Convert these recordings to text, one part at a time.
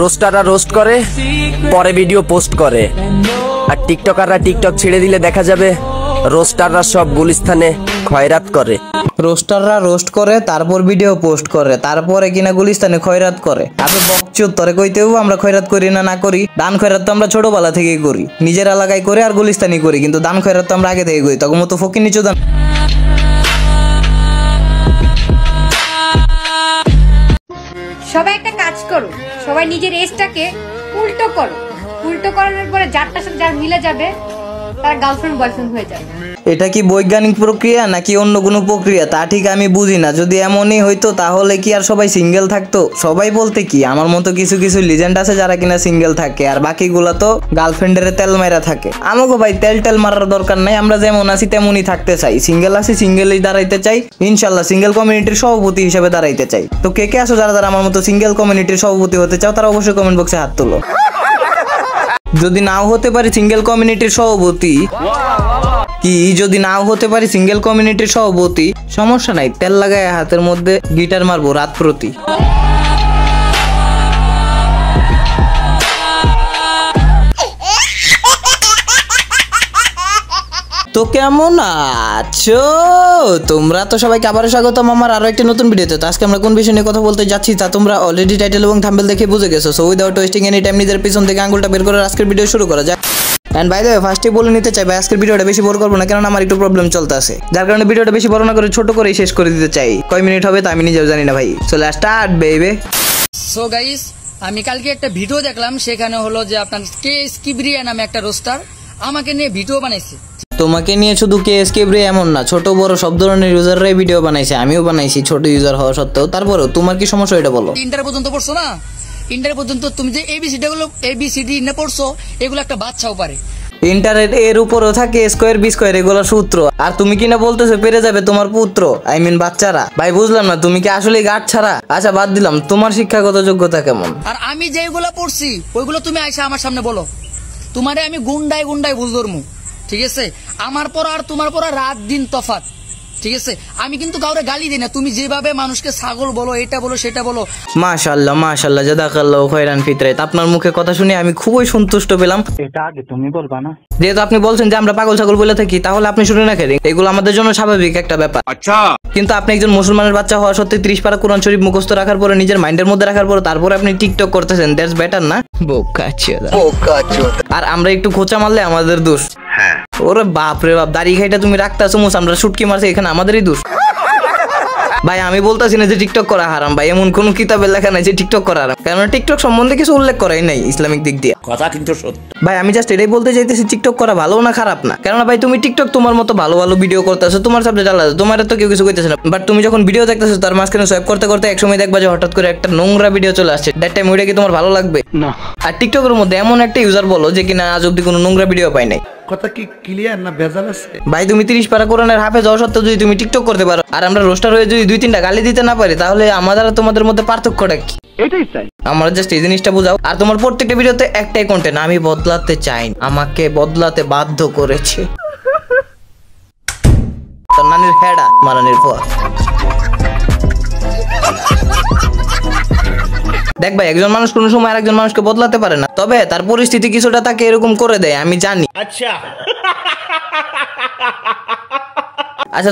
রোস্টাররা roast করে, পরে video post করে। আর টিকটকাররা টিকটক ছেড়ে দিলে দেখা যাবে রোস্টাররা সব গুলিস্তানে খয়রাত করে। রোস্টাররা রোস্ট করে, তারপর ভিডিও পোস্ট করে, তারপরে কিনা গুলিস্তানে খয়রাত করে। আবে বকচুত, তরে কইতেও আমরা খয়রাত করি না না করি? দান খয়রাত তো আমরা ছোটবেলা থেকেই করি। নিজের এলাকায় করে আর গুলিস্তানি করি, কিন্তু দান খয়রাত তো আমরা আগে থেকে করি। তখন মতো ফকির নিচু দান সবাই একটা কাজ করো। সবাই নিজের এজটাকে উল্টো করো। উল্টো করানোর পরে যারটার সাথে যার মিলে যাবে তার গার্লফ্রেন্ড বয়ফ্রেন্ড হয়ে যাবে এটা কি বৈজ্ঞানিক প্রক্রিয়া নাকি অন্য কোনো প্রক্রিয়া? তা ঠিক আমি বুঝি না। যদি এমনই হইতো, তাহলে কি আর সবাই সিঙ্গেল থাকতো? সবাই বলতে কি, আমার মতো কিছু কিছু লিজেন্ড আছে যারা কিনা সিঙ্গেল থাকে, আর বাকিগুলা তো গার্লফ্রেন্ডের তেল মারা থাকে। আমাকে ভাই, তেল টেল মারার দরকার নাই, আমরা যেমন আছি তেমনই থাকতে চাই। সিঙ্গেল আছি সিঙ্গেলই দাঁড়াইতে চাই। ইনশাল্লাহ সিঙ্গেল কমিউনিটির সভাপতি হিসেবে দাঁড়াইতে চাই। তো কে কে আসো যারা যারা আমার মতো সিঙ্গেল কমিউনিটির সভাপতি হতে চাও, তারা অবশ্যই কমেন্ট বক্সে হাত তোলো। যদি নাও হতে পারি সিঙ্গেল কমিউনিটির সভাপতি, কি যদি নাও হতে পারি সিঙ্গেল কমিউনিটির সভাপতি, সমস্যা নাই, তেল লাগায় হাতের মধ্যে গিটার মারবো রাত প্রতি। তো কেমন আছো? তোমরা তো সবাইকে আবারও স্বাগতম আমার আরও একটি নতুন ভিডিওতে তো। আজকে আমরা কোন বিষয় নিয়ে কথা বলতে যাচ্ছি তা তোমরা অলরেডি টাইটেল এবং থাম্বেল দেখে বুঝে গেছো। So without wasting any time নিজের পিছন থেকে আঙ্গুলটা বের করে আজকের ভিডিও শুরু করা যাক। অ্যান্ড বাই দ্য ফার্স্টে বলে নিতে চাই, ভাই, আজকের ভিডিওটা বেশি বড় করব না কারণ আমার একটু প্রবলেম চলতেছে যার কারণে ভিডিওটা বেশি বড় না করে ছোট করেই শেষ করে দিতে চাই। কয় মিনিট হবে তা আমি নিজেও জানি না, ভাই। চলে স্টার্ট বেবে সো গাইস আমি কালকে একটা ভিডিও দেখলাম, সেখানে হলো যে আপনার কে স্কিবরিয়া নামে একটা রোস্টার আমাকে নিয়ে ভিডিও বানাইছে। তোমাকে নিয়ে শুধু কে এসকেবরে এমন না ছোট বড় সব ধরনের ইউজাররাই ভিডিও বানাইছে আমিও বানাইছি ছোট ইউজার হওয়া সত্ত্বেও। তারপরেও তোমার কি সমস্যা এটা বলো? ইন্টার পর্যন্ত পড়ছো না? ইন্টার পর্যন্ত তুমি যে এবিসিডি গুলো এবিসিডি না পড়ছো এগুলো একটা বাচ্চাও পারে। ইন্টারনেট এর উপরও থাকে স্কোয়ার বি স্কোয়ার এগুলো সূত্র। আর তুমি কি না বলতেছো পেরে যাবে তোমার পুত্র? আই মিন বাচ্চারা। ভাই বুঝলাম না তুমি কি আসলে গাঠ ছাড়া? আচ্ছা বাদ দিলাম তোমার শিক্ষাগত যোগ্যতা কেমন? আর আমি যেগুলো পড়ছি ওইগুলো তুমি আইসা আমার সামনে বলো। তোমারে আমি গুন্ডায় গুন্ডায় বুঝ ধরমু। ঠিক আছে? আমার পর আর তোমার পর রাত দিন তফাত ঠিক আছে? আমি কিন্তু কাউরে গালি দিই না। তুমি যেভাবে মানুষকে ছাগল বলো এটা বলো সেটা বলো। মাশাল্লাহ মাশাল্লাহ জাদাকাল্লাহ খয়রান ফিতরাত আপনার মুখে কথা শুনে আমি খুবই সন্তুষ্ট পেলাম। এটা আগে তুমি বলবা না। যেহেতু আপনি বলছেন যে আমরা পাগল ছাগল বলে থাকি তাহলে আপনি শুনে রাখেন এগুলো আমাদের জন্য স্বাভাবিক একটা ব্যাপার। আচ্ছা। কিন্তু আপনি একজন মুসলমানের বাচ্চা হওয়া সত্ত্বে ত্রিশ পারা কোরআন শরীফ মুখস্থ রাখার পরে নিজের মাইন্ডের মধ্যে রাখার পরে তারপরে আপনি টিকটক করতেছেন। দ্যাটস বেটার না? বোকা আর আমরা একটু খোঁচা মারলে আমাদের দোষ। ওরে বাপ রে বাপ দাড়ি খাইটা তুমি রাখতেছো মুস আমরা শুটকি মারছি এখানে আমাদেরই দোষ। ভাই আমি বলতেছি না যে টিকটক করা হারাম ভাই এমন কোন কিতাবে লেখা নাই যে টিকটক করা হারাম। কারণ টিকটক সম্বন্ধে কিছু উল্লেখ করাই নাই ইসলামিক দিক দিয়ে। কথা কিন্তু সত্য। ভাই আমি জাস্ট এটাই বলতে চাইতেছি টিকটক করা ভালো না খারাপ না? ভাই তুমি টিকটক তোমার মতো ভালো ভালো ভিডিও করতেছো তোমার সাবজেক্ট আলাদা তোমার তো কেউ কিছু কইতেছে না। বাট তুমি যখন ভিডিও দেখতেছো তার মাঝখানে সোয়াইপ করতে করতে একসময় দেখবা যে হঠাৎ করে একটা নোংরা ভিডিও চলে আসছে। দ্যাট টাইম ওইটা কি তোমার ভালো লাগবে? না। আর টিকটকের মধ্যে এমন একটা ইউজার বলো যে কিনা আজ অব্দি কোনো নোংরা ভিডিও পাই নাই। কথা কি ক্লিয়ার না ভেজাল আছে? ভাই তুমি তিরিশ পারা কোরআনের হাফে যাওয়া সত্ত্বেও যদি তুমি টিকটক করতে পারো আর আমরা রোস্টার হয়ে যদি দুই তিনটা গালি দিতে না পারি তাহলে আমাদের আর তোমাদের মধ্যে পার্থক্যটা কি? এটাই চাই। আমার জাস্ট এই জিনিসটা বুঝাও। আর তোমার প্রত্যেকটা ভিডিওতে একটাই কন্টেন্ট আমি বদলাতে চাই না। আমাকে বদলাতে বাধ্য করেছে। তোর নানির হেডা মারানির পর দেখ ভাই, একজন মানুষ কোনো সময় আরেকজন মানুষকে বদলাতে পারে না। তবে তার পরিস্থিতি কিছুটা তাকে এরকম করে দেয়, আমি জানি। আচ্ছা।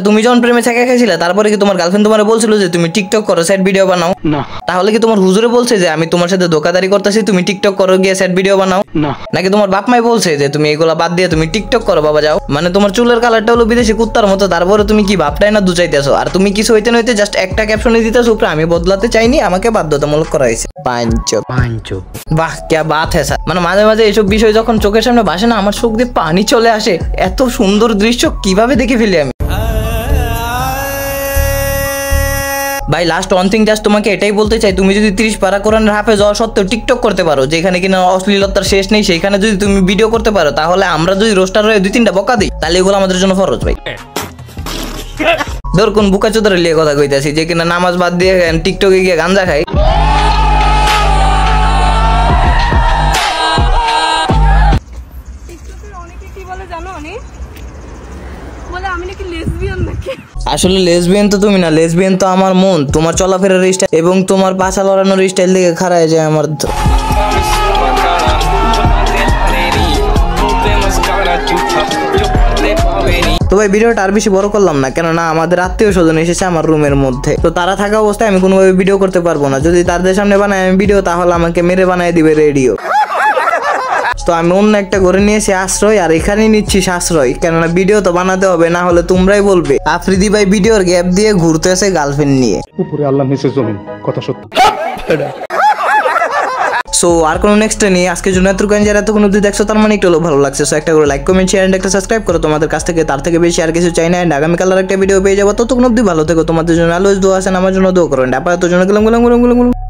তুমি যখন প্রেমে ছেঁকা খেয়েছিলে তারপরে কি তোমার গার্লফ্রেন্ড তোমার বলছিল যে তুমি টিকটক করো সেট ভিডিও বানাও? না। তাহলে কি তোমার হুজুরে বলছে যে আমি তোমার সাথে ধোকাদারি করতেছি তুমি টিকটক করো গিয়ে সেট ভিডিও বানাও? না। নাকি তোমার বাপ মাই বলছে যে তুমি এগুলা বাদ দিয়ে তুমি টিকটক করো বাবা যাও? মানে তোমার চুলের কালারটা হলো বিদেশি কুত্তার মতো তারপরে তুমি কি ভাবটাই না দুচাইতেছো? আর তুমি কিছু হইতে নইতে জাস্ট একটা ক্যাপশনে দিতেছো উপরে আমি বদলাতে চাইনি আমাকে বাধ্যতামূলক করা হয়েছে। পাঞ্চ পাঞ্চ বাহ ক্যা বাত হ্যাঁ স্যার। মানে মাঝে মাঝে এইসব বিষয় যখন চোখের সামনে ভাসে না আমার চোখ দিয়ে পানি চলে আসে। এত সুন্দর দৃশ্য কীভাবে দেখে ফেলি আমি? ভাই লাস্ট ওয়ান থিং জাস্ট তোমাকে এটাই বলতে চাই, তুমি যদি তিরিশ পারা কোরআনের হাফে যাওয়া সত্ত্বেও টিকটক করতে পারো, যেখানে কিনা অশ্লীলতার শেষ নেই সেখানে যদি তুমি ভিডিও করতে পারো, তাহলে আমরা যদি রোস্টার হয়ে দুই তিনটা বকা দিই, তাহলে এগুলো আমাদের জন্য ফরজ ভাই। ধর কোন বুকা চোদরে লিয়ে কথা কইতাছি, যে কিনা নামাজ বাদ দিয়ে টিকটকে গিয়ে গাঞ্জা খাই আসলে লেসবিয়ান তো তুমি না লেসবিয়ান তো আমার মন। তোমার চলাফেরার স্টাইল এবং তোমার পাছা লড়ানোর স্টাইল দেখে খারায় যায় আমার তো। ভাই, ভিডিওটা আর বেশি বড় করলাম না, কেননা আমাদের আত্মীয় স্বজন এসেছে আমার রুমের মধ্যে। তো তারা থাকা অবস্থায় আমি কোনোভাবে ভিডিও করতে পারব না। যদি তাদের সামনে বানাই আমি ভিডিও তাহলে আমাকে মেরে বানাই দিবে রেডিও তো আমি অন্য একটা ঘরে নিয়েছি আশ্রয় আর এখানেই নিচ্ছি আশ্রয় কেননা ভিডিও তো বানাতে হবে না হলে তোমরাই বলবে। আফ্রিদি ভাই ভিডিওর গ্যাপ দিয়ে ঘুরতেছে গার্লফ্রেন্ড নিয়ে। উপরে আল্লাহ নিচে জমিন কথা সত্য। সো আর কোনো নেক্সট নেই। আজকে জন্য এত কান যারা এতক্ষণ অব্দি দেখছ তার মানে একটু হলেও ভালো লাগছে। সো একটা করে লাইক কমেন্ট শেয়ার একটা সাবস্ক্রাইব করো। তোমাদের কাছ থেকে তার থেকে বেশি আর কিছু চাই না। And আগামীকাল আর একটা ভিডিও পেয়ে যাব। ততক্ষণ অব্দি ভালো থেকো। তোমাদের জন্য আলোচ দোয়া আছেন আমার জন্য দোয়া করো। And আপাতত জন্য গেলাম গেলাম গেলাম গেলাম।